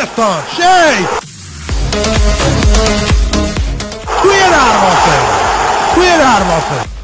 Anderson, Shea! Qui è Armos!